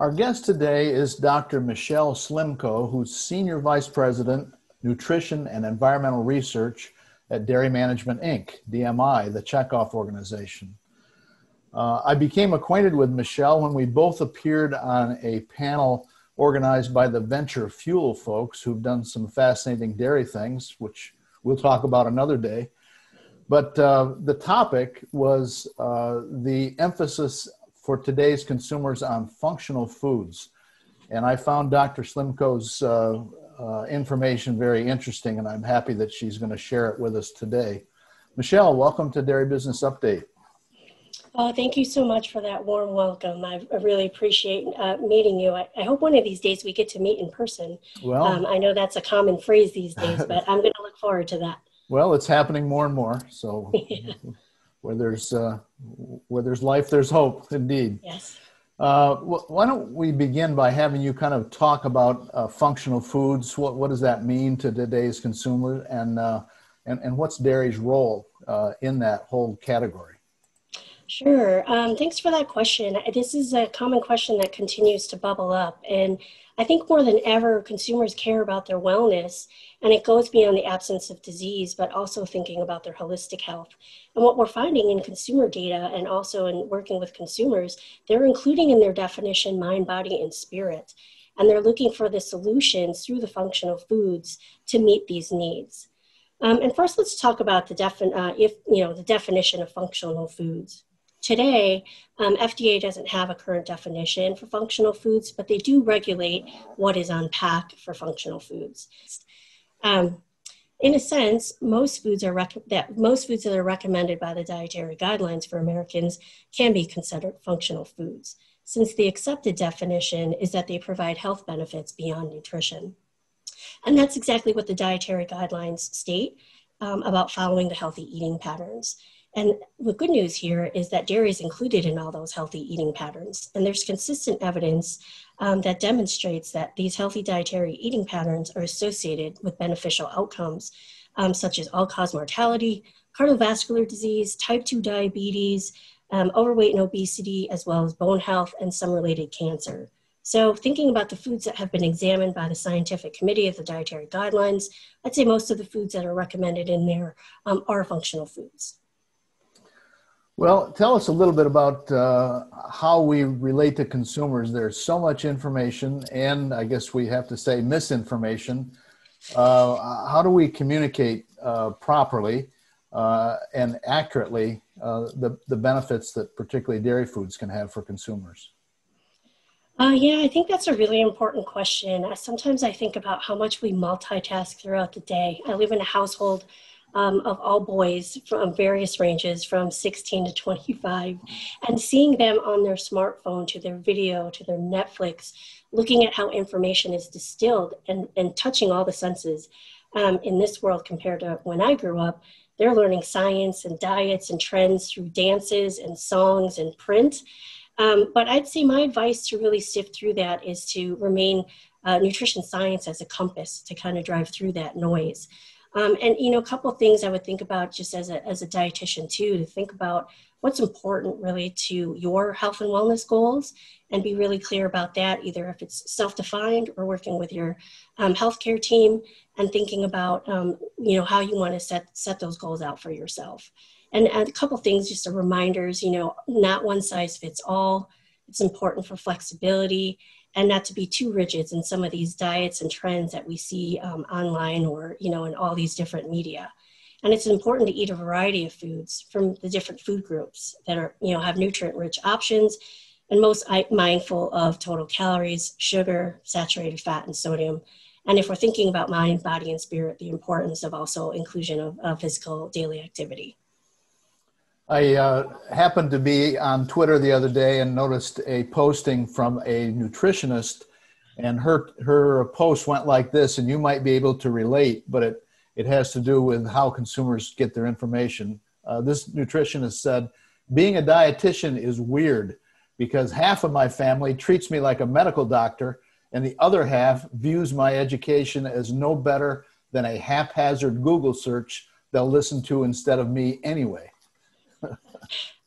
Our guest today is Dr. Michelle Slimko, who's Senior Vice President, Nutrition and Environmental Research at Dairy Management Inc., DMI, the checkoff organization. Uh, I became acquainted with Michelle when we both appeared on a panel organized by the Venture Fuel folks who've done some fascinating dairy things, which we'll talk about another day. But uh, the topic was uh, the emphasis for today's consumers on functional foods. And I found Dr. Slimko's uh, uh, information very interesting, and I'm happy that she's going to share it with us today. Michelle, welcome to Dairy Business Update. Oh, thank you so much for that warm welcome. I, I really appreciate uh, meeting you. I, I, hope one of these days we get to meet in person. Well, um, I know that's a common phrase these days, but I'm going to look forward to that. Well, it's happening more and more. So, yeah. where there's uh, where there's life, there's hope. Indeed. Yes. Uh, why don't we begin by having you kind of talk about uh, functional foods? What what does that mean to today's consumer, and uh, and and what's dairy's role uh, in that whole category? Sure. Um, thanks for that question. This is a common question that continues to bubble up. And I think more than ever, consumers care about their wellness, and it goes beyond the absence of disease, but also thinking about their holistic health. And what we're finding in consumer data and also in working with consumers, they're including in their definition mind, body, and spirit. And they're looking for the solutions through the functional foods to meet these needs. Um, and first, let's talk about the, uh, if, you know, the definition of functional foods. Today, um, FDA doesn't have a current definition for functional foods, but they do regulate what is on pack for functional foods. Um, in a sense, most foods are rec- that most foods that are recommended by the dietary guidelines for Americans can be considered functional foods, since the accepted definition is that they provide health benefits beyond nutrition. And that's exactly what the dietary guidelines state um, about following the healthy eating patterns. And the good news here is that dairy is included in all those healthy eating patterns. And there's consistent evidence um, that demonstrates that these healthy dietary eating patterns are associated with beneficial outcomes, um, such as all cause mortality, cardiovascular disease, type 2 diabetes, um, overweight and obesity, as well as bone health and some related cancer. So, thinking about the foods that have been examined by the scientific committee of the dietary guidelines, I'd say most of the foods that are recommended in there um, are functional foods. Well, tell us a little bit about uh, how we relate to consumers. There's so much information, and I guess we have to say misinformation. Uh, how do we communicate uh, properly uh, and accurately uh, the, the benefits that particularly dairy foods can have for consumers? Uh, yeah, I think that's a really important question. Sometimes I think about how much we multitask throughout the day. I live in a household um, of all boys from various ranges from 16 to 25 and seeing them on their smartphone to their video to their netflix looking at how information is distilled and, and touching all the senses um, in this world compared to when i grew up they're learning science and diets and trends through dances and songs and print. Um, but i'd say my advice to really sift through that is to remain uh, nutrition science as a compass to kind of drive through that noise um, and you know, a couple things I would think about just as a as a dietitian too, to think about what's important really to your health and wellness goals, and be really clear about that. Either if it's self-defined or working with your um, healthcare team, and thinking about um, you know how you want to set set those goals out for yourself. And, and a couple things, just a reminders. You know, not one size fits all. It's important for flexibility and not to be too rigid in some of these diets and trends that we see um, online or you know in all these different media. And it's important to eat a variety of foods from the different food groups that are you know have nutrient rich options and most mindful of total calories sugar saturated fat and sodium. And if we're thinking about mind body and spirit the importance of also inclusion of, of physical daily activity I uh, happened to be on Twitter the other day and noticed a posting from a nutritionist, and her her post went like this, and you might be able to relate, but it it has to do with how consumers get their information. Uh, this nutritionist said, "Being a dietitian is weird because half of my family treats me like a medical doctor, and the other half views my education as no better than a haphazard Google search they'll listen to instead of me anyway."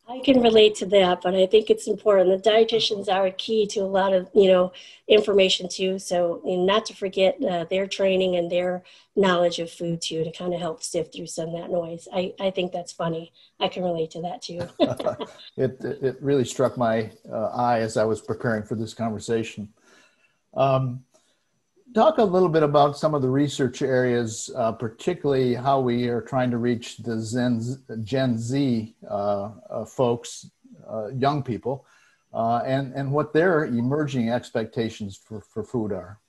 I can relate to that, but I think it's important. The dietitians are a key to a lot of you know information too. So not to forget uh, their training and their knowledge of food too to kind of help sift through some of that noise. I, I think that's funny. I can relate to that too. it it really struck my uh, eye as I was preparing for this conversation. Um, talk a little bit about some of the research areas, uh, particularly how we are trying to reach the Zen, Gen Z uh, uh, folks, uh, young people, uh, and, and what their emerging expectations for, for food are.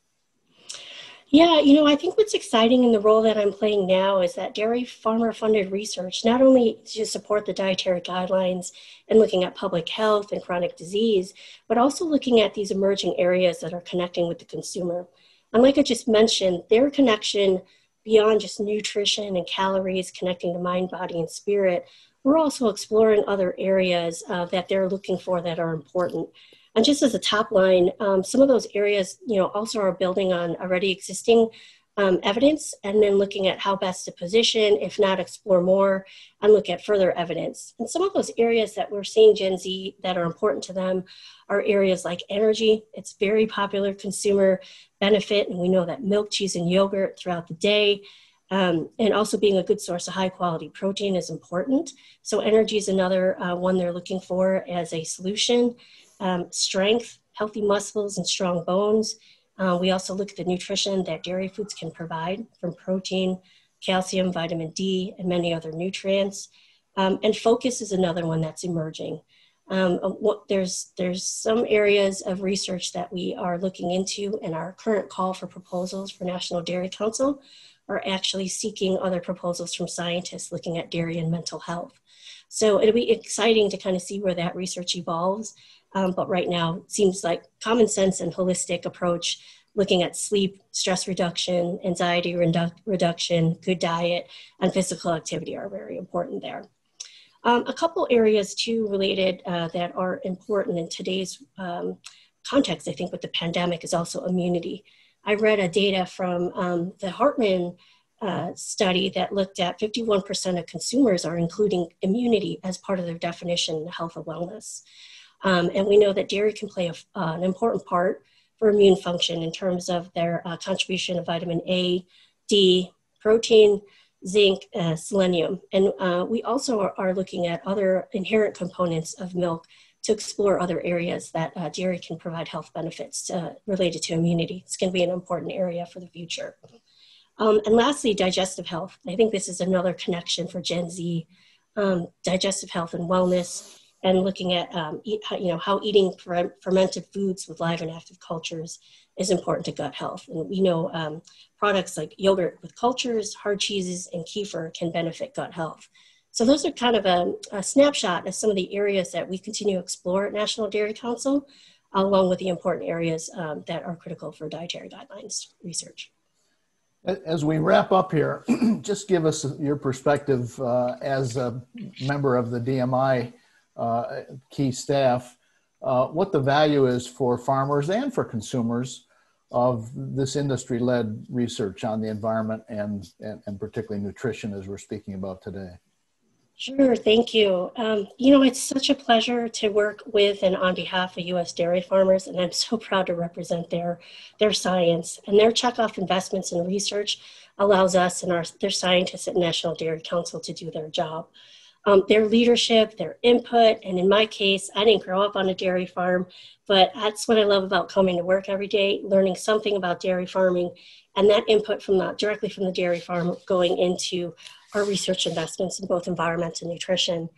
Yeah, you know, I think what's exciting in the role that I'm playing now is that dairy farmer funded research, not only to support the dietary guidelines and looking at public health and chronic disease, but also looking at these emerging areas that are connecting with the consumer. And like I just mentioned, their connection beyond just nutrition and calories, connecting to mind, body, and spirit, we're also exploring other areas uh, that they're looking for that are important. And just as a top line, um, some of those areas, you know, also are building on already existing um, evidence and then looking at how best to position, if not explore more, and look at further evidence. And some of those areas that we're seeing Gen Z that are important to them are areas like energy. It's very popular consumer benefit, and we know that milk, cheese, and yogurt throughout the day. Um, and also being a good source of high quality protein is important. So energy is another uh, one they're looking for as a solution. Um, strength, healthy muscles, and strong bones uh, we also look at the nutrition that dairy foods can provide from protein, calcium, vitamin D, and many other nutrients. Um, and focus is another one that's emerging. Um, uh, what, there's, there's some areas of research that we are looking into, and our current call for proposals for National Dairy Council are actually seeking other proposals from scientists looking at dairy and mental health. So it'll be exciting to kind of see where that research evolves um, but right now, seems like common sense and holistic approach, looking at sleep, stress reduction, anxiety redu- reduction, good diet, and physical activity are very important there. Um, a couple areas too related uh, that are important in today's um, context, I think, with the pandemic is also immunity. I read a data from um, the Hartman uh, study that looked at 51% of consumers are including immunity as part of their definition of health and wellness. Um, and we know that dairy can play a, uh, an important part for immune function in terms of their uh, contribution of vitamin A, D, protein, zinc, uh, selenium. And uh, we also are, are, looking at other inherent components of milk to explore other areas that uh, dairy can provide health benefits uh, related to immunity. It's going to be an important area for the future. Um, and lastly, digestive health. I think this is another connection for Gen Z. Um, digestive health and wellness and looking at um, eat, you know how eating fermented foods with live and active cultures is important to gut health. And we know um, products like yogurt with cultures, hard cheeses, and kefir can benefit gut health. So those are kind of a, a snapshot of some of the areas that we continue to explore at National Dairy Council, along with the important areas um, that are critical for dietary guidelines research. As we wrap up here, just give us your perspective uh, as a member of the DMI uh, key staff uh, what the value is for farmers and for consumers of this industry led research on the environment and, and, and, particularly nutrition as we're speaking about today. Sure, thank you. Um, you know, it's such a pleasure to work with and on behalf of U.S. dairy farmers, and I'm so proud to represent their, their science. And their checkoff investments in research allows us and our, their scientists at National Dairy Council to do their job um, their leadership, their input. And in my case, I didn't grow up on a dairy farm, but that's what I love about coming to work every day, learning something about dairy farming, and that input from the, directly from the dairy farm going into our research investments in both environment and nutrition.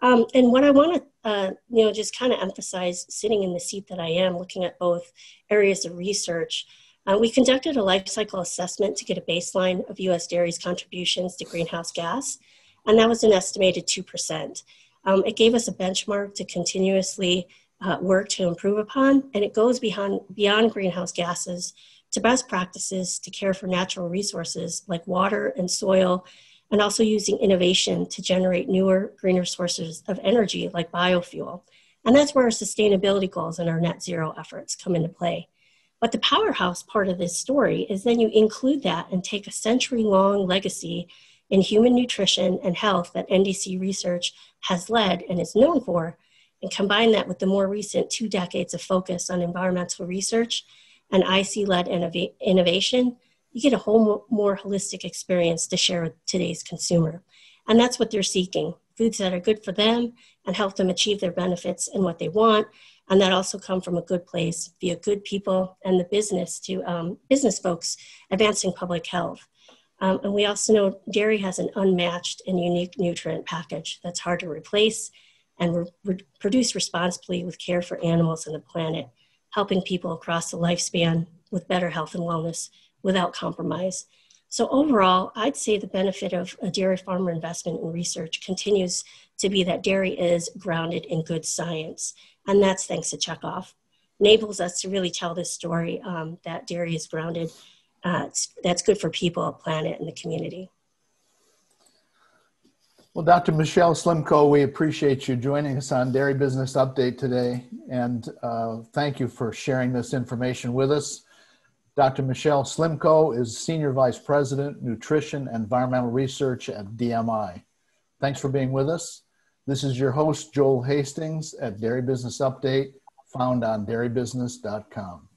Um, and what I want to, uh, you know, just kind of emphasize, sitting in the seat that I am, looking at both areas of research. Uh, we conducted a life cycle assessment to get a baseline of U.S. dairy's contributions to greenhouse gas and that was an estimated 2%. Um, it gave us a benchmark to continuously uh, work to improve upon, and it goes beyond, beyond greenhouse gases to best practices to care for natural resources like water and soil, and also using innovation to generate newer, greener sources of energy like biofuel. And that's where our sustainability goals and our net zero efforts come into play. But the powerhouse part of this story is then you include that and take a century long legacy in human nutrition and health that NDC research has led and is known for, and combine that with the more recent two decades of focus on environmental research and IC led innov- innovation, you get a whole more holistic experience to share with today's consumer. And that's what they're seeking foods that are good for them and help them achieve their benefits and what they want. And that also come from a good place via good people and the business to um, business folks advancing public health. Um, and we also know dairy has an unmatched and unique nutrient package that's hard to replace and re- re- produced responsibly with care for animals and the planet, helping people across the lifespan with better health and wellness without compromise. So overall, I'd say the benefit of a dairy farmer investment in research continues to be that dairy is grounded in good science, and that's thanks to Checkoff. Enables us to really tell this story um, that dairy is grounded. Uh, that's good for people, planet, and the community. Well, Dr. Michelle Slimko, we appreciate you joining us on Dairy Business Update today, and uh, thank you for sharing this information with us. Dr. Michelle Slimko is Senior Vice President, Nutrition and Environmental Research at DMI. Thanks for being with us. This is your host, Joel Hastings at Dairy Business Update, found on dairybusiness.com.